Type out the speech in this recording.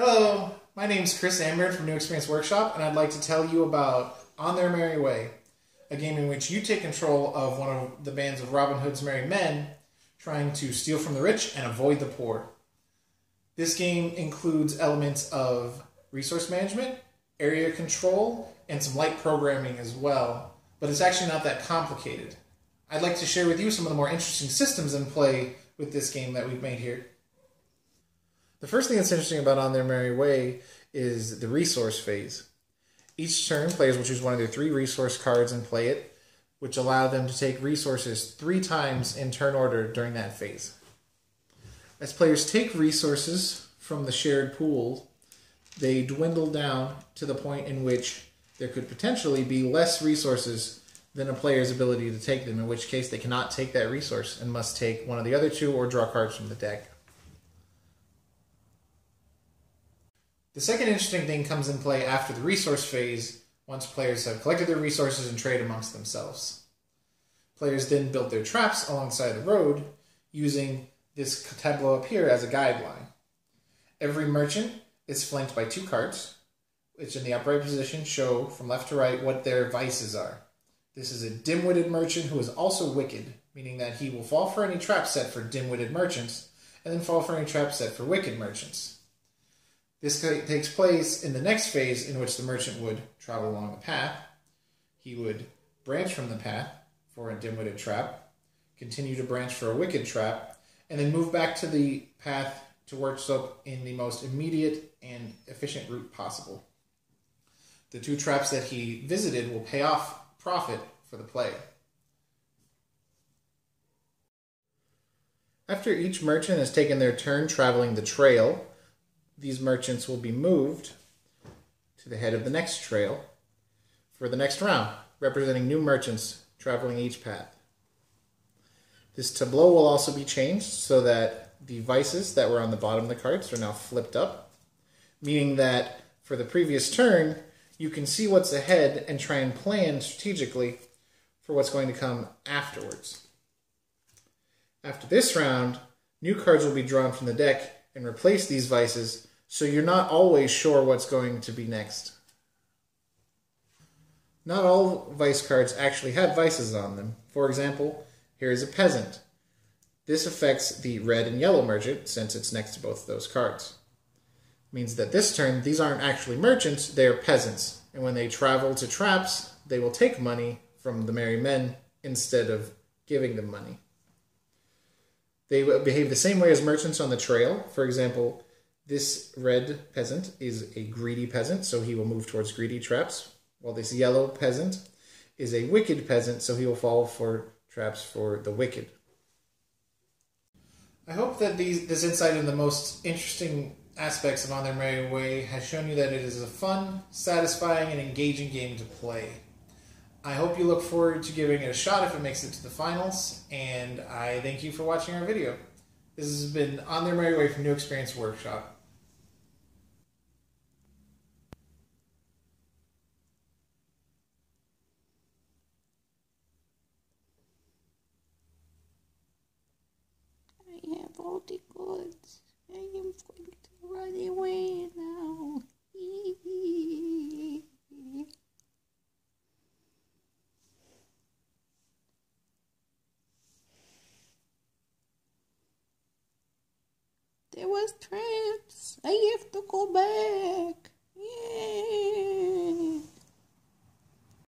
Hello, my name is Chris Amber from New Experience Workshop, and I'd like to tell you about On Their Merry Way, a game in which you take control of one of the bands of Robin Hood's merry men trying to steal from the rich and avoid the poor. This game includes elements of resource management, area control, and some light programming as well, but it's actually not that complicated. I'd like to share with you some of the more interesting systems in play with this game that we've made here. The first thing that's interesting about On Their Merry Way is the resource phase. Each turn, players will choose one of their three resource cards and play it, which allow them to take resources three times in turn order during that phase. As players take resources from the shared pool, they dwindle down to the point in which there could potentially be less resources than a player's ability to take them, in which case they cannot take that resource and must take one of the other two or draw cards from the deck. The second interesting thing comes in play after the resource phase, once players have collected their resources and trade amongst themselves. Players then build their traps alongside the road using this tableau up here as a guideline. Every merchant is flanked by two cards, which in the upright position show from left to right what their vices are. This is a dim-witted merchant who is also wicked, meaning that he will fall for any trap set for dim-witted merchants, and then fall for any trap set for wicked merchants. This takes place in the next phase in which the merchant would travel along the path. He would branch from the path for a dim-witted trap, continue to branch for a wicked trap, and then move back to the path to work up in the most immediate and efficient route possible. The two traps that he visited will pay off profit for the play. After each merchant has taken their turn traveling the trail, these merchants will be moved to the head of the next trail for the next round, representing new merchants traveling each path. This tableau will also be changed so that the vices that were on the bottom of the cards are now flipped up, meaning that for the previous turn, you can see what's ahead and try and plan strategically for what's going to come afterwards. After this round, new cards will be drawn from the deck and replace these vices so you're not always sure what's going to be next. Not all vice cards actually have vices on them. For example, here is a peasant. This affects the red and yellow merchant since it's next to both of those cards. It means that this turn, these aren't actually merchants, they are peasants. And when they travel to traps, they will take money from the merry men instead of giving them money. They behave the same way as merchants on the trail. For example, this red peasant is a greedy peasant, so he will move towards greedy traps, while this yellow peasant is a wicked peasant, so he will fall for traps for the wicked. I hope that these, this insight in the most interesting aspects of On Their Merry Way has shown you that it is a fun, satisfying, and engaging game to play. I hope you look forward to giving it a shot if it makes it to the finals, and I thank you for watching our video. This has been On Their Merry Way from New Experience Workshop. I have all the goods. I am going to run away now. there was traps. I have to go back.